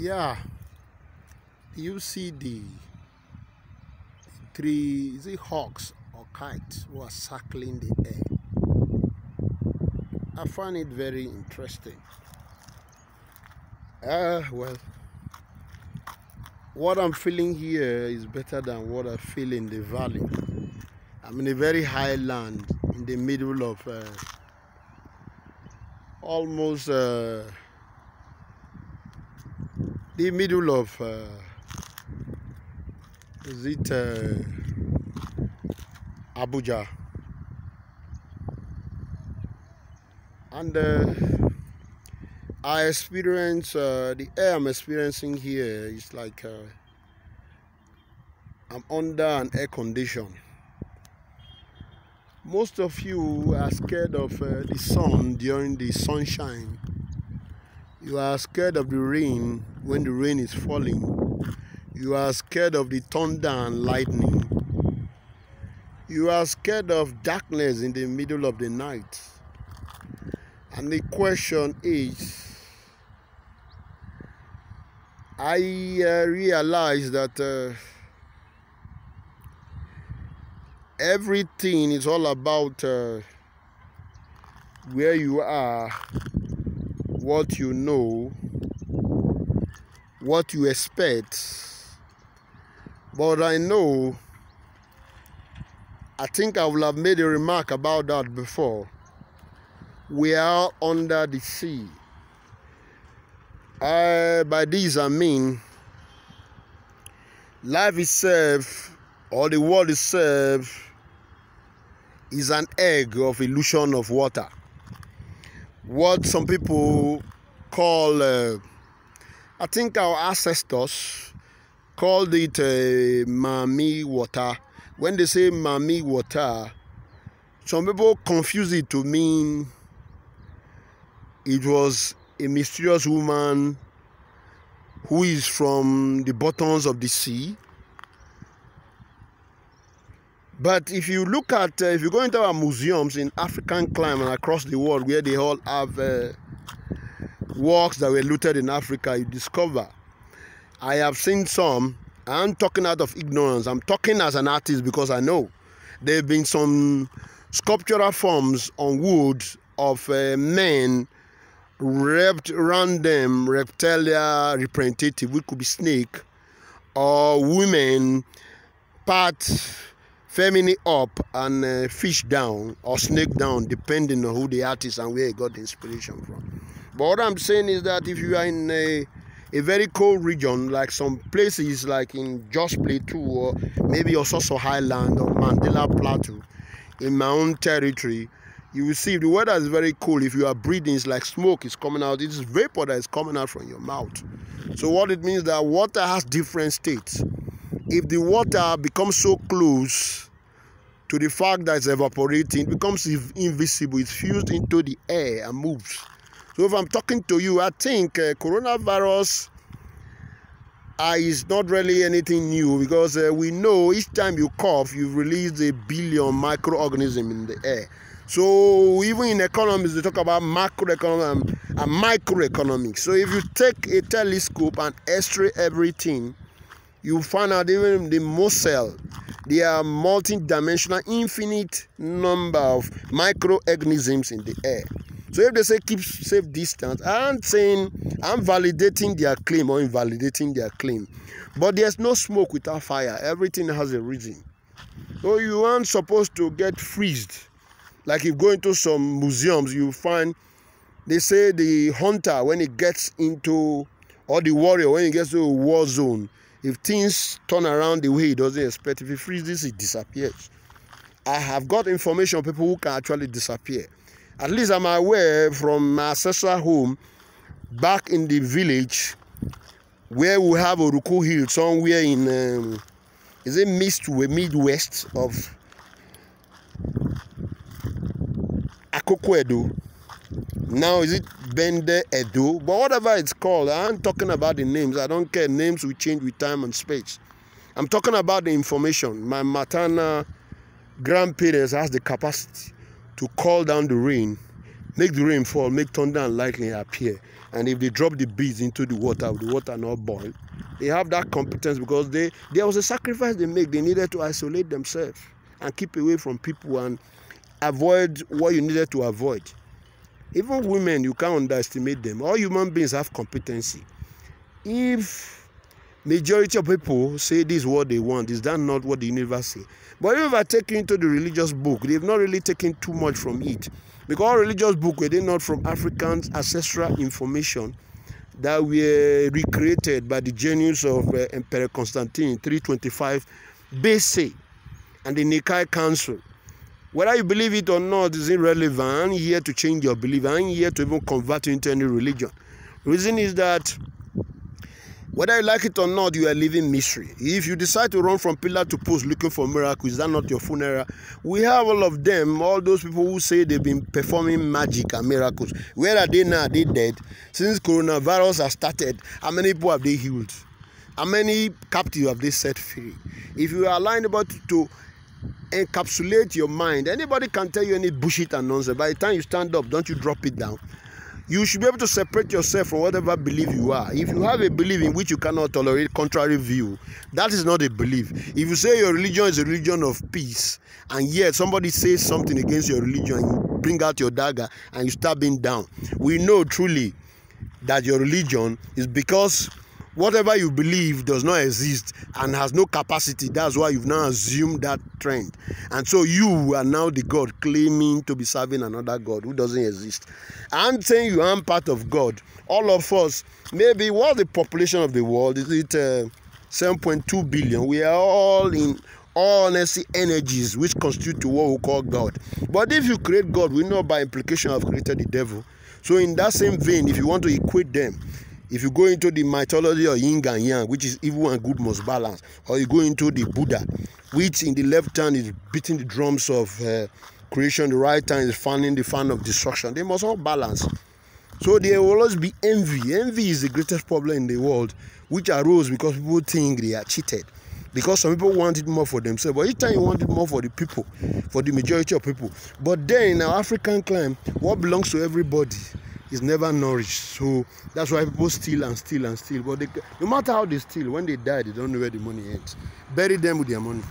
Yeah, you see the three, is it hawks or kites who are circling the air? I find it very interesting. Ah, well, what I'm feeling here is better than what I feel in the valley. I'm in a very high land in the middle of uh, almost uh, the middle of uh, is it uh, Abuja and uh, I experience uh, the air I'm experiencing here is like uh, I'm under an air condition. Most of you are scared of uh, the sun during the sunshine. You are scared of the rain when the rain is falling. You are scared of the thunder and lightning. You are scared of darkness in the middle of the night. And the question is I uh, realize that uh, everything is all about uh, where you are, what you know, what you expect. But I know, I think I will have made a remark about that before. We are under the sea. I, by this I mean life itself or the world itself is an egg of illusion of water. What some people call, uh, I think our ancestors called it uh, mami water. When they say mami water, some people confuse it to mean it was a mysterious woman who is from the bottoms of the sea. But if you look at, uh, if you go into our museums in African climate across the world where they all have uh, works that were looted in Africa, you discover. I have seen some. I'm talking out of ignorance. I'm talking as an artist because I know there have been some sculptural forms on wood of uh, men wrapped around them reptilia representative which could be snake or women part feminine up and uh, fish down or snake down depending on who the artist and where he got the inspiration from. But what i'm saying is that if you are in a, a very cold region like some places like in Jos Plateau or maybe Ososo Highland or Mambilla Plateau in my own territory you will see if the weather is very cool. If you are breathing it's like smoke is coming out. It is vapor that is coming out from your mouth. So what it means that water has different states if the water becomes so close to the fact that it's evaporating it becomes invisible it's fused into the air and moves so if i'm talking to you i think uh, coronavirus uh, is not really anything new because uh, we know each time you cough you release a billion microorganisms in the air so even in economics, they talk about macroeconomics and microeconomics. So if you take a telescope and x-ray everything, you find out even the most cell, there are multi-dimensional, infinite number of microorganisms in the air. So if they say keep safe distance, I'm saying I'm validating their claim or invalidating their claim. But there's no smoke without fire. Everything has a reason. So you aren't supposed to get freezed like if you go into some museums, you find they say the hunter when he gets into or the warrior when he gets to a war zone, if things turn around the way he doesn't expect, if he freezes, he disappears. I have got information on people who can actually disappear. At least I'm aware from my ancestral home back in the village where we have Oruku Hill somewhere in um, is it mid midwest of Akoko Edo. Now is it Bende Edo? But whatever it's called, I'm talking about the names. I don't care. Names will change with time and space. I'm talking about the information. My maternal grandparents has the capacity to call down the rain, make the rain fall, make thunder and lightning appear. and if they drop the beads into the water, the water not boil, they have that competence because they there was a sacrifice they make. They needed to isolate themselves and keep away from people and avoid what you needed to avoid. Even women, you can't underestimate them. All human beings have competency. If majority of people say this is what they want, is that not what the universe say? But if I take you into the religious book, they've not really taken too much from it. Because all religious book were they not from African ancestral information that were recreated by the genius of uh, Emperor Constantine 325 BC and the Nicaea Council. Whether you believe it or not is irrelevant. I'm here to change your belief. I'm here to even convert you into any religion. reason is that whether you like it or not, you are living misery. If you decide to run from pillar to post looking for miracles, is that not your funeral? We have all of them, all those people who say they've been performing magic and miracles. Where are they now? Are they dead? Since coronavirus has started, how many people have they healed? How many captives have they set free? If you are lying about to encapsulate your mind. Anybody can tell you any bullshit and nonsense. By the time you stand up, don't you drop it down. You should be able to separate yourself from whatever belief you are. If you have a belief in which you cannot tolerate contrary view, that is not a belief. If you say your religion is a religion of peace, and yet somebody says something against your religion, you bring out your dagger and you stab being down, we know truly that your religion is because whatever you believe does not exist and has no capacity that's why you've now assumed that trend. And so you are now the god claiming to be serving another god who doesn't exist. I'm saying you are part of god. All of us maybe what the population of the world is it uh, 7.2 billion? We are all in all honesty energies which constitute to what we call god. But if you create god we know by implication have created the devil. So in that same vein if you want to equate them if you go into the mythology of yin and yang which is evil and good must balance or you go into the buddha which in the left hand is beating the drums of uh, creation the right hand is fanning the fan of destruction. They must all balance. So there will always be envy. Envy is the greatest problem in the world which arose because people think they are cheated. Because some people want it more for themselves. But each time you want it more for the people for the majority of people. But then in our african climb what belongs to everybody is never nourished. So that's why people steal and steal and steal. But they, no matter how they steal, when they die, they don't know where the money ends. Bury them with their money.